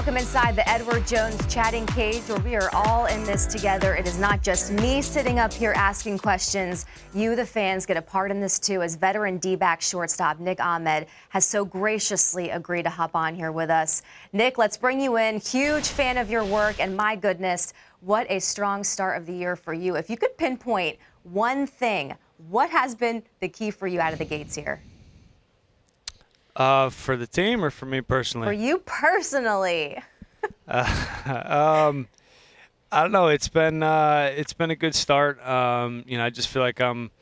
Welcome inside the Edward Jones chatting cage where we are all in this together. It is not just me sitting up here asking questions. You, the fans, get a part in this too as veteran D back shortstop Nick Ahmed has so graciously agreed to hop on here with us. Nick, let's bring you in. Huge fan of your work, and my goodness, what a strong start of the year for you. If you could pinpoint one thing, what has been the key for you out of the gates here? Uh, for the team or for me personally? For you personally. uh, um, I don't know. It's been uh, it's been a good start. Um, you know, I just feel like I'm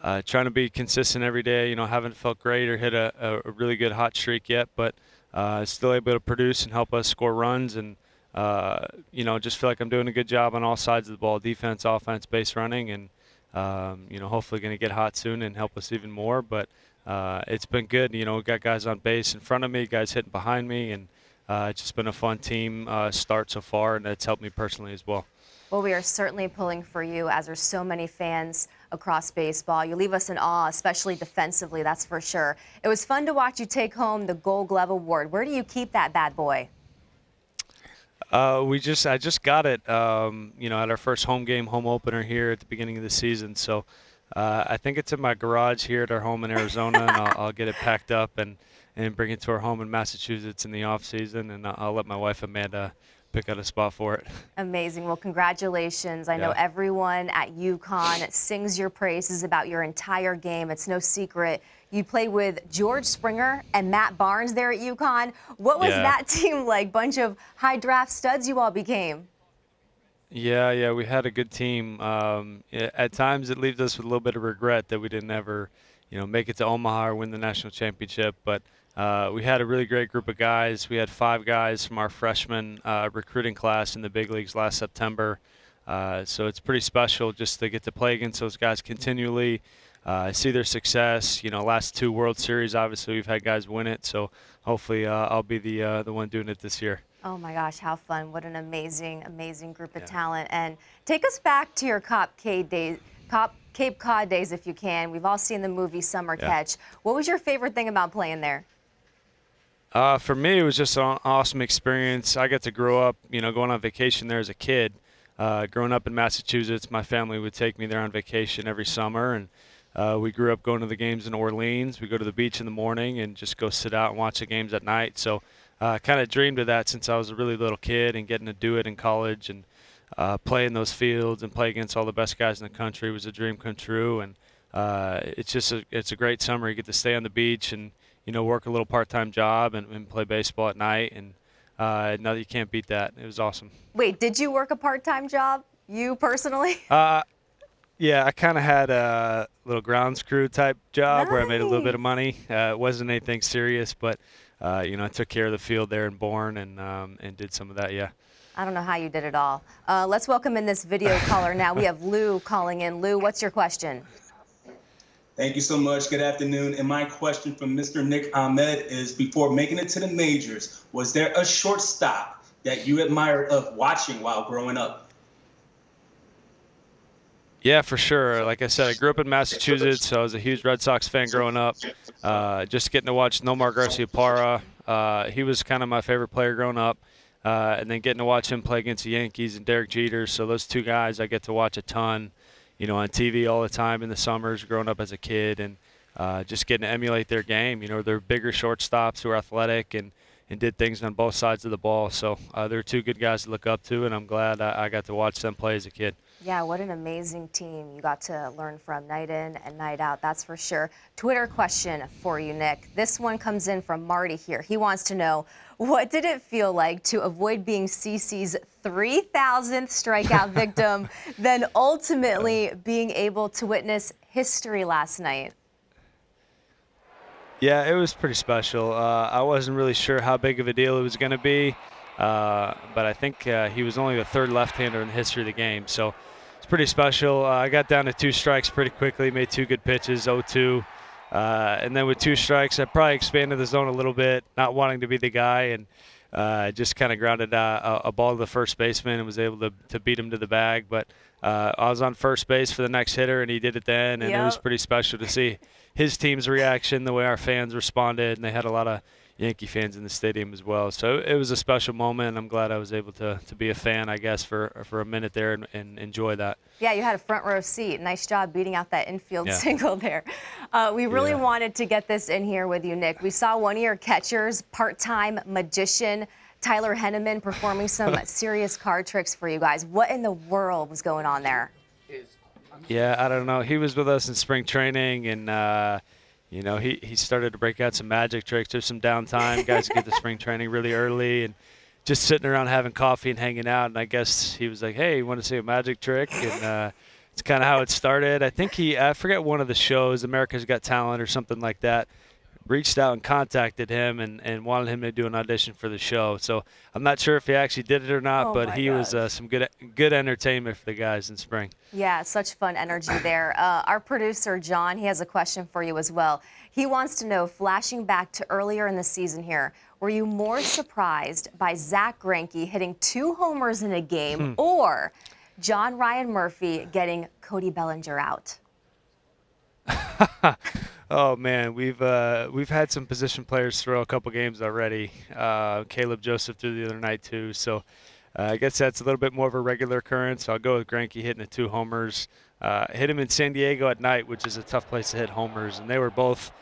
uh, trying to be consistent every day. You know, haven't felt great or hit a, a really good hot streak yet, but uh, still able to produce and help us score runs. And uh, you know, just feel like I'm doing a good job on all sides of the ball: defense, offense, base running, and um, you know, hopefully going to get hot soon and help us even more. But uh, it's been good. You know, got guys on base in front of me, guys hitting behind me, and uh, it's just been a fun team uh, start so far, and it's helped me personally as well. Well, we are certainly pulling for you as there's so many fans across baseball. You leave us in awe, especially defensively, that's for sure. It was fun to watch you take home the Gold Glove Award. Where do you keep that bad boy? Uh, we just I just got it, um, you know, at our first home game, home opener here at the beginning of the season. So uh, I think it's in my garage here at our home in Arizona, and I'll, I'll, get it packed up and, and bring it to our home in Massachusetts in the off season, and I'll, I'll let my wife Amanda pick out a spot for it. Amazing. Well, congratulations. I yeah. know everyone at UConn sings your praises about your entire game. It's no secret. You played with George Springer and Matt Barnes there at UConn. What was yeah. that team like? Bunch of high draft studs you all became. Yeah, yeah, we had a good team. Um, at times, it leaves us with a little bit of regret that we didn't ever, you know, make it to Omaha or win the national championship. But uh, we had a really great group of guys. We had five guys from our freshman uh, recruiting class in the big leagues last September. Uh, so it's pretty special just to get to play against those guys continually. Uh, see their success. You know, last two World Series, obviously we've had guys win it. So hopefully, uh, I'll be the uh, the one doing it this year. Oh my gosh, how fun. What an amazing, amazing group of yeah. talent. And take us back to your Cop Cape days, Cop, Cape Cod days if you can. We've all seen the movie Summer yeah. Catch. What was your favorite thing about playing there? Uh, for me, it was just an awesome experience. I got to grow up, you know, going on vacation there as a kid. Uh, growing up in Massachusetts, my family would take me there on vacation every summer, and uh, we grew up going to the games in Orleans. We go to the beach in the morning and just go sit out and watch the games at night. So uh, kind of dreamed of that since I was a really little kid and getting to do it in college and uh, play in those fields and play against all the best guys in the country was a dream come true. And uh, it's just a, it's a great summer. You get to stay on the beach and you know work a little part-time job and, and play baseball at night. And uh, now you can't beat that. It was awesome. Wait, did you work a part-time job? You personally? Uh, yeah, I kind of had a little grounds crew type job nice. where I made a little bit of money. Uh, it wasn't anything serious, but uh, you know, I took care of the field there in Bourne and um, and did some of that. Yeah. I don't know how you did it all. Uh, let's welcome in this video caller now. We have Lou calling in. Lou, what's your question? Thank you so much. Good afternoon. And my question from Mr. Nick Ahmed is: Before making it to the majors, was there a shortstop that you admired of watching while growing up? Yeah, for sure. Like I said, I grew up in Massachusetts, so I was a huge Red Sox fan growing up. Uh, just getting to watch Nomar Garciaparra, uh, he was kind of my favorite player growing up. Uh, and then getting to watch him play against the Yankees and Derek Jeter. So those two guys I get to watch a ton, you know, on TV all the time in the summers growing up as a kid, and uh, just getting to emulate their game. You know, they're bigger shortstops who are athletic and and did things on both sides of the ball. So uh, they're two good guys to look up to, and I'm glad I, I got to watch them play as a kid. Yeah, what an amazing team you got to learn from night in and night out, that's for sure. Twitter question for you, Nick. This one comes in from Marty here. He wants to know, what did it feel like to avoid being CC's 3,000th strikeout victim, then ultimately being able to witness history last night? Yeah, it was pretty special. Uh, I wasn't really sure how big of a deal it was going to be, uh, but I think uh, he was only the third left-hander in the history of the game. So it's pretty special. Uh, I got down to two strikes pretty quickly, made two good pitches, 0-2. Uh, and then with two strikes, I probably expanded the zone a little bit, not wanting to be the guy, and uh, just kind of grounded uh, a, a, ball to the first baseman and was able to, to beat him to the bag. But uh, I was on first base for the next hitter, and he did it then, and yep. it was pretty special to see his team's reaction, the way our fans responded, and they had a lot of Yankee fans in the stadium as well. So it was a special moment. I'm glad I was able to, to be a fan, I guess, for for a minute there and, and enjoy that. Yeah, you had a front row seat. Nice job beating out that infield yeah. single there. Uh, we really yeah. wanted to get this in here with you, Nick. We saw one of your catchers, part-time magician Tyler Henneman, performing some serious card tricks for you guys. What in the world was going on there? Yeah, I don't know. He was with us in spring training and. Uh, you know, he, he started to break out some magic tricks. There's some downtime. Guys get to spring training really early and just sitting around having coffee and hanging out. And I guess he was like, hey, you want to see a magic trick? And uh, it's kind of how it started. I think he, I forget one of the shows, America's Got Talent or something like that reached out and contacted him and, and wanted him to do an audition for the show. So I'm not sure if he actually did it or not, oh but he gosh. was uh, some good good entertainment for the guys in spring. Yeah, such fun energy there. Uh, our producer John, he has a question for you as well. He wants to know, flashing back to earlier in the season here, were you more surprised by Zack Greinke hitting two homers in a game, hmm. or John Ryan Murphy getting Cody Bellinger out? Oh man, we've uh, we've had some position players throw a couple games already. Uh, Caleb Joseph threw the other night too. So uh, I guess that's a little bit more of a regular occurrence. I'll go with Greinke hitting the two homers. Uh, hit him in San Diego at night, which is a tough place to hit homers, and they were both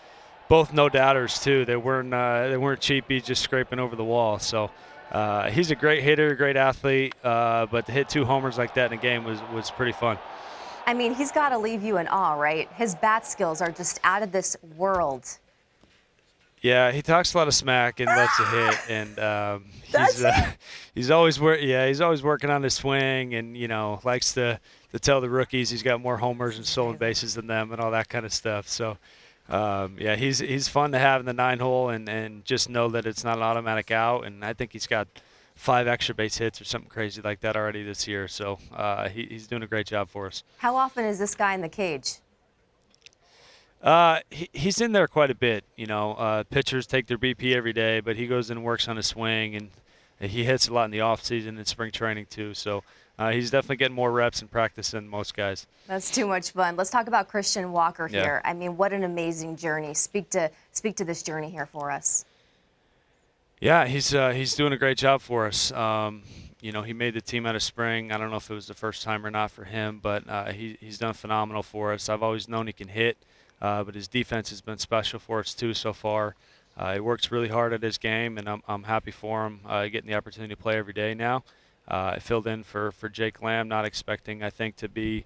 both no doubters too. They weren't uh, they weren't cheapy, just scraping over the wall. So. Uh, he's a great hitter, great athlete, but to hit two homers like that in a game was, was pretty fun. I mean, he's got to leave you in awe, right? His bat skills are just out of this world. Yeah, he talks a lot of smack and loves to hit, and um, he's uh, he's always wor- yeah he's always working on his swing, and you know likes to to tell the rookies he's got more homers and stolen bases than them, and all that kind of stuff. So. Um, yeah, he's he's fun to have in the nine hole, and, and just know that it's not an automatic out. And I think he's got five extra base hits or something crazy like that already this year. So uh, he, he's doing a great job for us. How often is this guy in the cage? Uh, he, he's in there quite a bit. You know, uh, pitchers take their BP every day, but he goes and works on his swing, and he hits a lot in the off season and spring training too. So uh, he's definitely getting more reps in practice than most guys. That's too much fun. Let's talk about Christian Walker here. Yeah. I mean, what an amazing journey. Speak to speak to this journey here for us. Yeah, he's uh, he's doing a great job for us. Um, you know, he made the team out of spring. I don't know if it was the first time or not for him, but uh, he, he's done phenomenal for us. I've always known he can hit, uh, but his defense has been special for us too so far. Uh, he works really hard at his game, and I'm, I'm happy for him uh, getting the opportunity to play every day now. Uh, I filled in for, for Jake Lamb, not expecting, I think, to be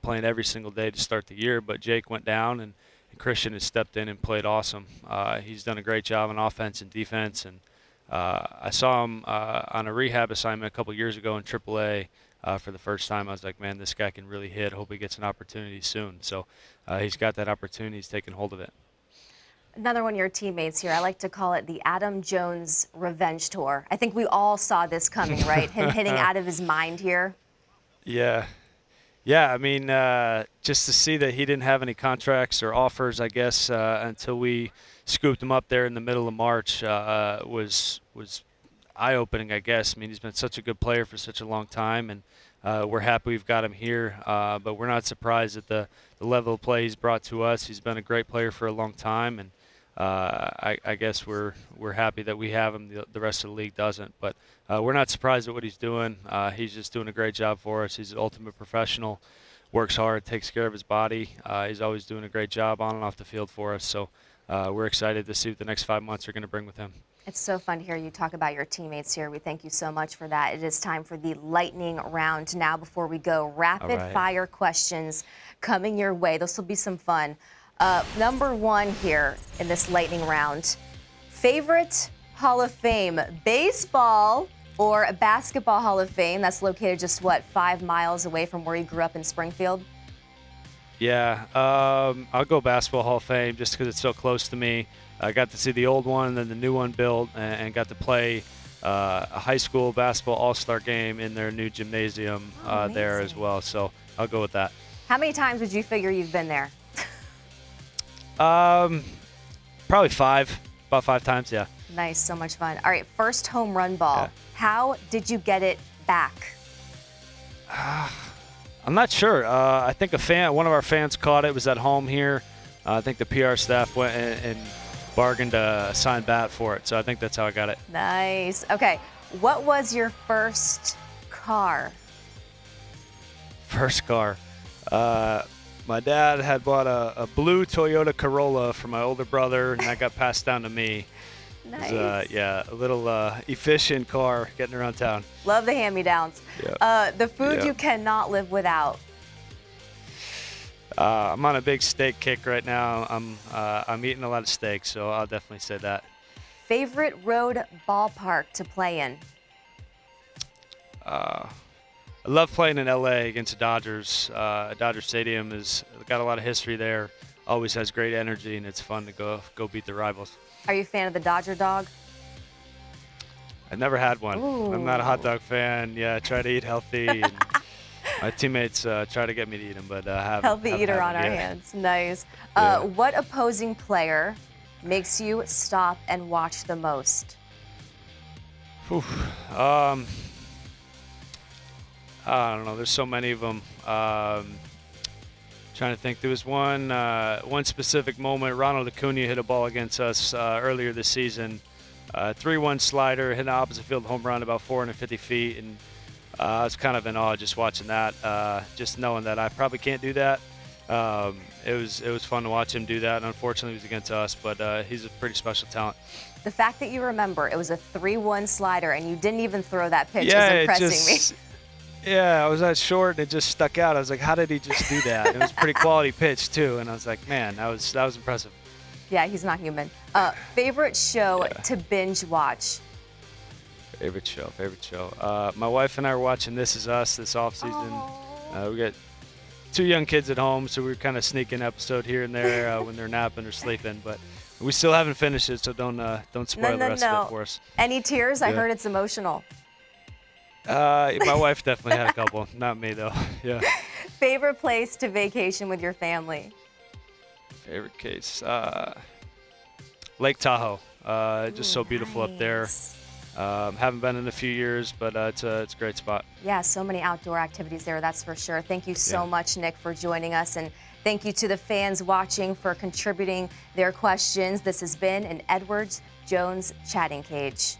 playing every single day to start the year, but Jake went down and – Christian has stepped in and played awesome. Uh, he's done a great job on offense and defense, and uh, I saw him uh, on a rehab assignment a couple years ago in AAA uh, for the first time. I was like, man, this guy can really hit. Hope he gets an opportunity soon. So uh, he's got that opportunity. He's taking hold of it. Another one of your teammates here. I like to call it the Adam Jones revenge tour. I think we all saw this coming, right? Him hitting out of his mind here. Yeah, yeah, I mean, uh, just to see that he didn't have any contracts or offers, I guess, uh, until we scooped him up there in the middle of March uh, was was eye-opening, I guess. I mean, he's been such a good player for such a long time, and uh, we're happy we've got him here. Uh, but we're not surprised at the, the level of play he's brought to us. He's been a great player for a long time, and uh, I, I, guess we're we're happy that we have him. The, the rest of the league doesn't, but uh, we're not surprised at what he's doing. Uh, he's just doing a great job for us. He's an ultimate professional, works hard, takes care of his body. Uh, he's always doing a great job on and off the field for us. So uh, we're excited to see what the next five months are going to bring with him. It's so fun to hear you talk about your teammates here. We thank you so much for that. It is time for the lightning round now. Before we go, rapid right. fire questions coming your way. This will be some fun. Uh, number one here in this lightning round favorite Hall of Fame, baseball or basketball Hall of Fame that's located just what, five miles away from where you grew up in Springfield? Yeah, um, I'll go basketball Hall of Fame just because it's so close to me. I got to see the old one and then the new one built and, and got to play uh, a high school basketball all star game in their new gymnasium oh, uh, there as well. So I'll go with that. How many times would you figure you've been there? Um, probably five, about five times, yeah. Nice, so much fun. All right, first home run ball. Yeah. How did you get it back? Uh, I'm not sure. Uh, I think a fan, one of our fans caught it. Was at home here. Uh, I think the PR staff went and, and bargained a signed bat for it. So I think that's how I got it. Nice. Okay. What was your first car? First car. Uh, my dad had bought a, a, blue Toyota Corolla for my older brother, and that got passed down to me. Nice. Uh, yeah, a little uh, efficient car getting around town. Love the hand-me-downs. Yep. Uh, the food Yep. you cannot live without. Uh, I'm on a big steak kick right now. I'm uh, I'm eating a lot of steak, so I'll definitely say that. Favorite road ballpark to play in? I love playing in LA against the Dodgers. Uh, Dodger Stadium has got a lot of history there. Always has great energy, and it's fun to go go beat the rivals. Are you a fan of the Dodger dog? I've never had one. I'm not a hot dog fan. Yeah, I try to eat healthy. And my teammates uh, try to get me to eat them, but uh, I haven't. Healthy haven't eater on our yet. hands. Nice. Uh, Yeah. what opposing player makes you stop and watch the most? Whew. Um, I don't know. There's so many of them. Um, trying to think. There was one uh, one specific moment. Ronald Acuna hit a ball against us uh, earlier this season. Uh, 3-1 slider, hit an opposite field home run about 450 feet, and uh, I was kind of in awe just watching that. Uh, just knowing that I probably can't do that. Um, it was it was fun to watch him do that. And unfortunately, it was against us, but uh, he's a pretty special talent. The fact that you remember it was a 3-1 slider and you didn't even throw that pitch yeah, is impressing just, Yeah, I was that short and it just stuck out. I was like, how did he just do that? it was a pretty quality pitch too, and I was like, man, that was that was impressive. Yeah, he's not human. Uh, favorite show to binge watch? Favorite show, favorite show. Uh, my wife and I are watching This Is Us this off season. Uh, we got two young kids at home, so we are kind of sneaking episode here and there uh, when they're napping or sleeping, but we still haven't finished it, so don't uh, don't spoil no, the rest no. of it for us. Any tears? I heard it's emotional. Uh, my wife definitely had a couple, not me though. Yeah. Favorite place to vacation with your family? Favorite case, uh, Lake Tahoe. Uh, just so beautiful up there. Um, haven't been in a few years, but uh, it's a it's a great spot. Yeah, so many outdoor activities there, that's for sure. Thank you so Yeah. much, Nick, for joining us. And thank you to the fans watching for contributing their questions. This has been an Edwards Jones chatting cage.